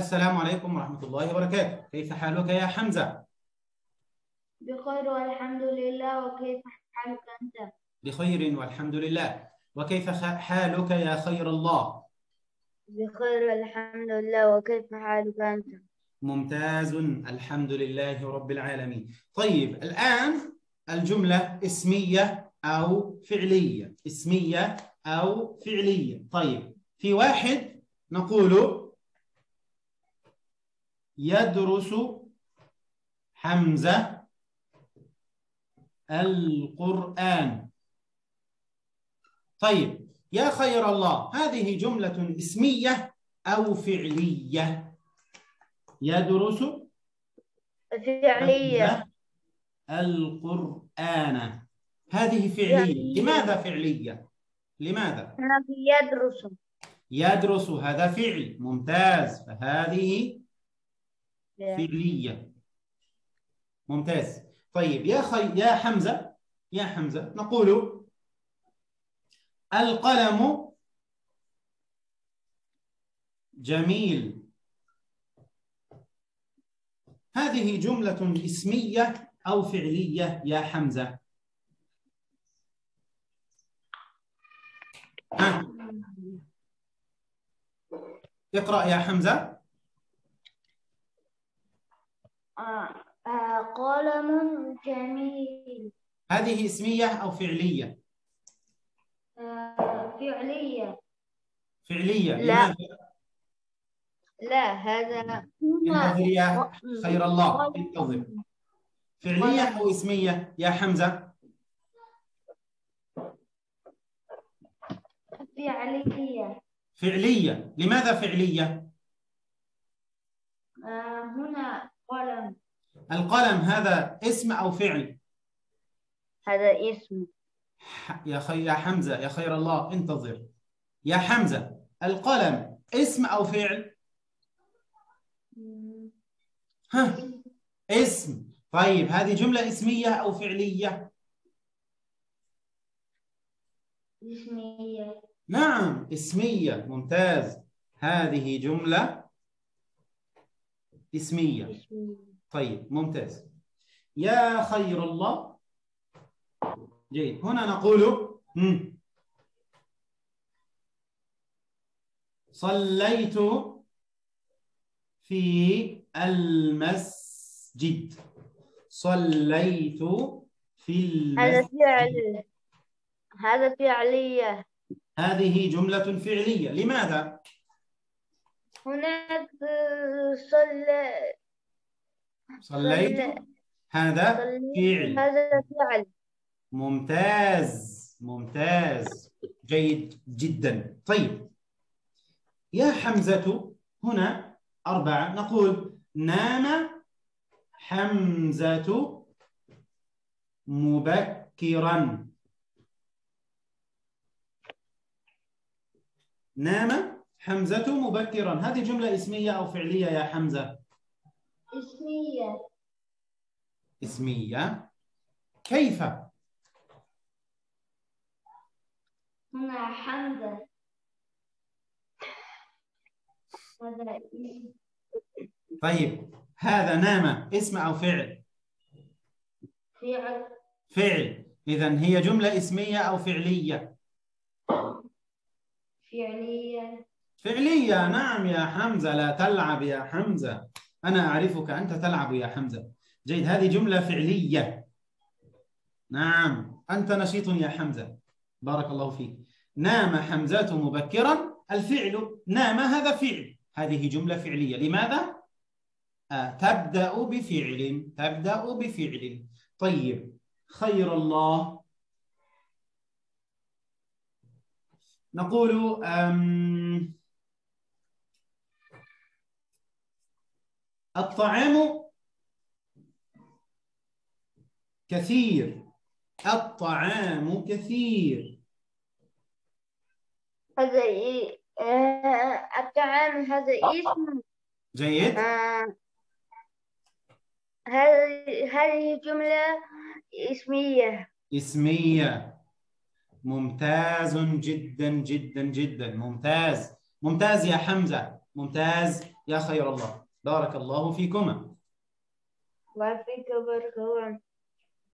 السلام عليكم ورحمة الله وبركاته كيف حالك يا حمزة؟ بخير والحمد لله وكيف حالك أنت؟ بخير والحمد لله وكيف حالك يا خير الله؟ بخير والحمد لله وكيف حالك أنت؟ ممتاز الحمد لله رب العالمين طيب الآن الجملة اسمية أو فعلية اسمية أو فعلية طيب في واحد نقول يدرس حمزة القرآن. طيب يا خير الله هذه جملة اسمية أو فعلية. يدرس فعلية. القرآن. هذه فعلية. لماذا فعلية؟ لماذا؟ يدرس. يدرس هذا فعل ممتاز. فهذه فعلية ممتاز. طيب يا خي يا حمزة يا حمزة نقول القلم جميل. هذه جملة اسمية أو فعلية يا حمزة؟ ها. اقرأ يا حمزة آه. آه. قلم جميل. هذه اسمية أو فعلية؟ آه. فعلية. فعلية. لا. لا هذا انتظر يا خير الله. انتظر. فعلية أو اسمية؟ يا حمزة. فعلية. فعلية. لماذا فعلية؟ آه. هنا قلم. القلم هذا اسم أو فعل؟ هذا اسم. يا خي يا حمزة يا خير الله انتظر. يا حمزة القلم اسم أو فعل؟ ها اسم. طيب هذه جملة اسمية أو فعلية؟ اسمية. نعم اسمية. ممتاز. هذه جملة اسمية. اسمية. طيب ممتاز. يا خير الله. جيد. هنا نقول. صليت في المسجد. صليت في هذا المسجد. فعل هذا فعلية. هذه جملة فعلية. لماذا؟ هناك صلى صليت؟ هذا فعل. هذا فعل. ممتاز ممتاز. جيد جدا. طيب يا حمزة هنا أربعة. نقول نام حمزة مبكرا. نام حمزة مبكرا. هذه جملة اسمية أو فعلية يا حمزة؟ اسمية. اسمية. كيف؟ هنا حمزة. هذا اسم طيب هذا نام اسم أو فعل. فعل. فعل. إذا هي جملة اسمية أو فعلية. فعلية. فعلية. نعم يا حمزة لا تلعب يا حمزة. أنا أعرفك أنت تلعب يا حمزة. جيد هذه جملة فعلية. نعم أنت نشيط يا حمزة. بارك الله فيك. نام حمزة مبكرا. الفعل نام هذا فعل. هذه جملة فعلية. لماذا؟ آه تبدأ بفعل تبدأ بفعل. طيب خير الله. نقول أم الطعام كثير. الطعام كثير. هذا إيه؟ آه، الطعام هذا اسم جيد. آه، هذه هذه جملة اسمية. اسمية. ممتاز جدا جدا جدا. ممتاز. ممتاز يا حمزة. ممتاز يا خير الله. بارك الله فيكما. الله فيك وبارك الله